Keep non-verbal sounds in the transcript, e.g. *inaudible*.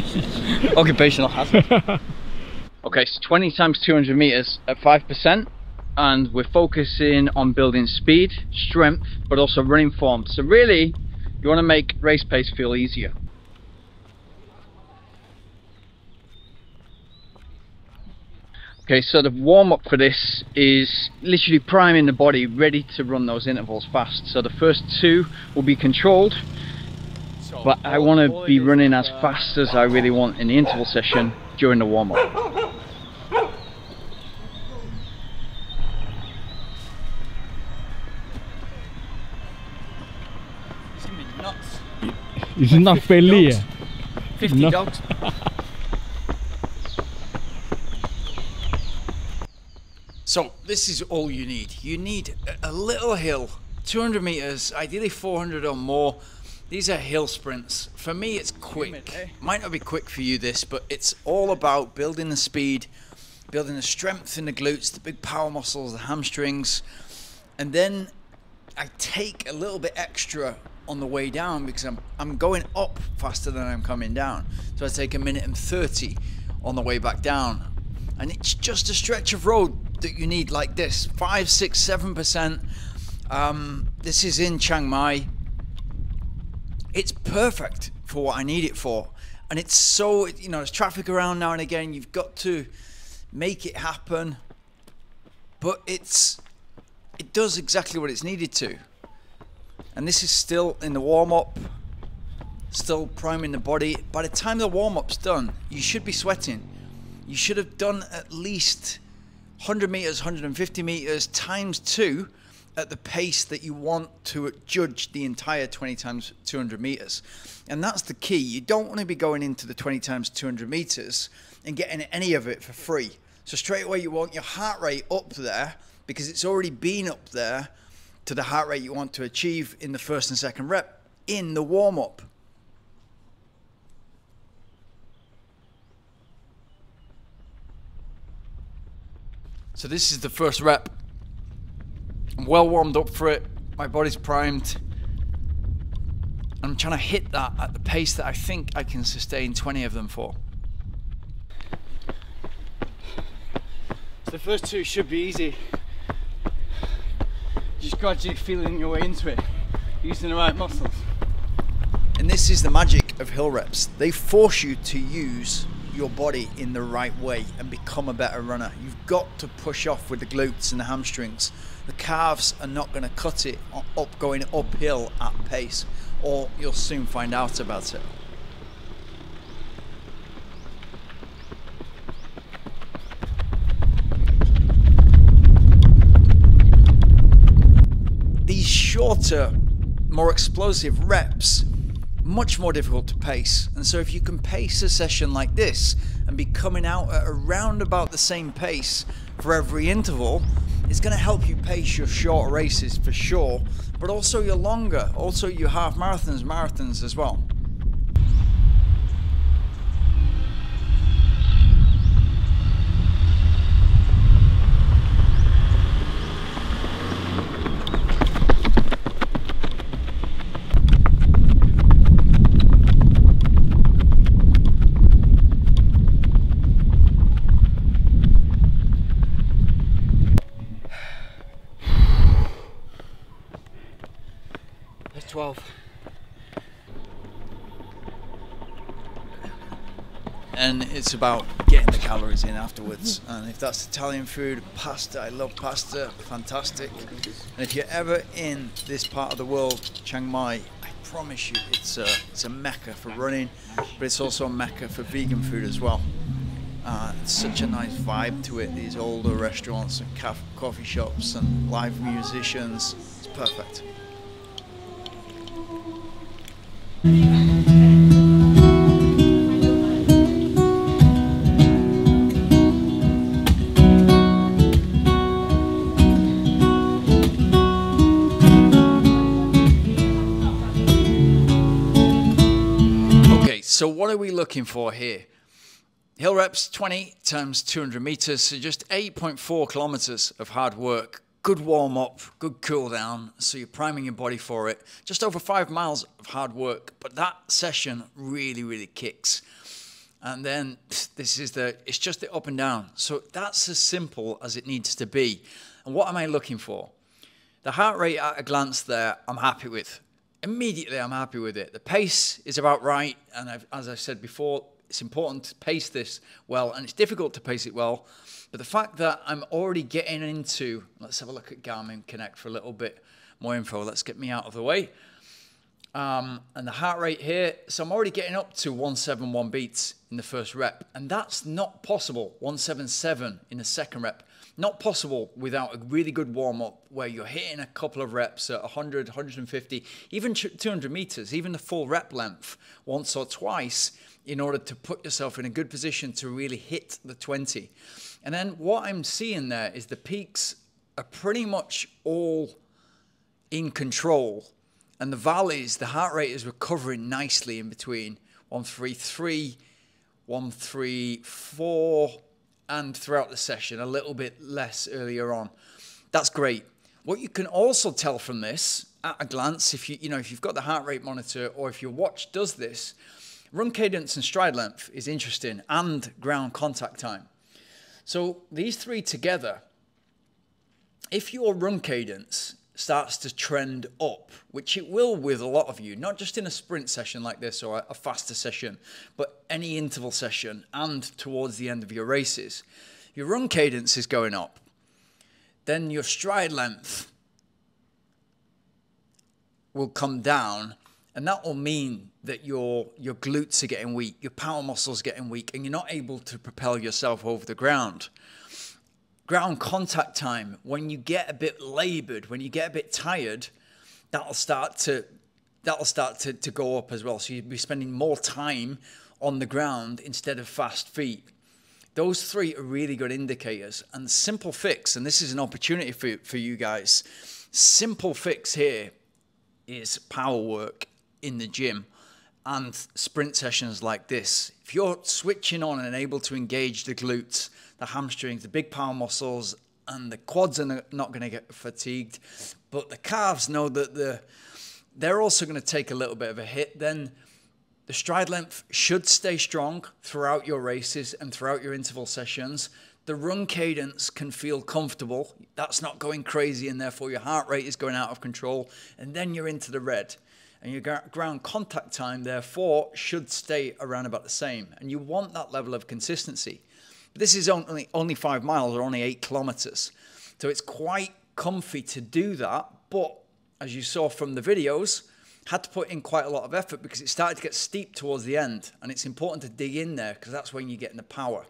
*laughs* Occupational hazard. *laughs* okay, so 20 times 200 meters at 5%, and we're focusing on building speed, strength, but also running form. So really, you want to make race pace feel easier. Okay, so the warm up for this is literally priming the body ready to run those intervals fast. So the first two will be controlled, but I want to be running as fast as I really want in the interval session during the warm up. It's not friendly. 50 No. dogs. *laughs* So this is all you need. You need a- a little hill, 200 meters, ideally 400 or more. These are hill sprints. For me, it's quick. eh? Might not be quick for you, this, but it's all about building the speed, building the strength in the glutes, the big power muscles, the hamstrings, and then I take a little bit extra on the way down because I'm I'm going up faster than I'm coming down. So I take a minute and 30 on the way back down. And it's just a stretch of road that you need like this. Five, six, seven percent. Um, this is in Chiang Mai. It's perfect for what I need it for. And it's so you know, there's traffic around now and again. You've got to make it happen. But it's it does exactly what it's needed to. And this is still in the warm up, still priming the body. By the time the warm up's done, you should be sweating. You should have done at least 100 meters, 150 meters times two at the pace that you want to judge the entire 20 times 200 meters. And that's the key. You don't want to be going into the 20 times 200 meters and getting any of it for free. So straight away you want your heart rate up there because it's already been up there to the heart rate you want to achieve in the first and second rep in the warm up. So this is the first rep. I'm well warmed up for it. My body's primed. I'm trying to hit that at the pace that I think I can sustain 20 of them for. So the first two should be easy. Just gradually feeling your way into it, using the right muscles. And this is the magic of hill reps. They force you to use your body in the right way and become a better runner. You've got to push off with the glutes and the hamstrings. The calves are not going to cut it up going uphill at pace, or you'll soon find out about it. These shorter, more explosive reps much more difficult to pace. And so if you can pace a session like this and be coming out at around about the same pace for every interval, it's going to help you pace your short races for sure, but also your longer, also your half marathons, marathons as well. 12. and it's about getting the calories in afterwards. And if that's Italian food, pasta, I love pasta, fantastic. And if you're ever in this part of the world, Chiang Mai, I promise you, it's a it's a mecca for running, but it's also a mecca for vegan food as well. Uh, such a nice vibe to it. These older restaurants and coffee shops and live musicians. It's perfect. Okay, so what are we looking for here? Hill reps 20 times 200 meters, so just 8.4 kilometers of hard work. Good warm up, good cool down, so you're priming your body for it. Just over five miles of hard work, but that session really, really kicks. and then this is the it's just the up and down. So that's as simple as it needs to be. And what am I looking for? The heart rate at a glance there, I'm happy with. Immediately, I'm happy with it. The pace is about right, and I've, as I said before, it's important to pace this well, and it's difficult to pace it well. But the fact that I'm already getting into, let's have a look at Garmin Connect for a little bit more info. Let's get me out of the way. Um, and the heart rate here, so I'm already getting up to 171 beats in the first rep, and that's not possible. 177 in the second rep, not possible without a really good warm up where you're hitting a couple of reps at 100, 150, even 200 meters, even the full rep length once or twice in order to put yourself in a good position to really hit the 20. And then what I'm seeing there is the peaks are pretty much all in control and the valleys, the heart rate is recovering nicely in between 133, 134, and throughout the session, a little bit less earlier on. That's great. What you can also tell from this at a glance, if you you know if you've got the heart rate monitor or if your watch does this, run cadence and stride length is interesting, and ground contact time. So these three together, if your run cadence starts to trend up, which it will with a lot of you, not just in a sprint session like this or a faster session, but any interval session and towards the end of your races. Your run cadence is going up. Then your stride length will come down and that will mean that your your glutes are getting weak, your power muscles getting weak, and you're not able to propel yourself over the ground ground contact time, when you get a bit labored, when you get a bit tired, that'll start to that'll start to, to go up as well. So you'd be spending more time on the ground instead of fast feet. Those three are really good indicators. And simple fix, and this is an opportunity for, for you guys. Simple fix here is power work in the gym and sprint sessions like this. If you're switching on and able to engage the glutes, the hamstrings, the big power muscles, and the quads are not going to get fatigued, but the calves know that the they're also going to take a little bit of a hit. Then the stride length should stay strong throughout your races and throughout your interval sessions. The run cadence can feel comfortable. That's not going crazy, and therefore your heart rate is going out of control. And then you're into the red. And your ground contact time, therefore, should stay around about the same. And you want that level of consistency. This is only, only five miles or only eight kilometers. So it's quite comfy to do that. But as you saw from the videos, had to put in quite a lot of effort because it started to get steep towards the end. And it's important to dig in there because that's when you're getting the power.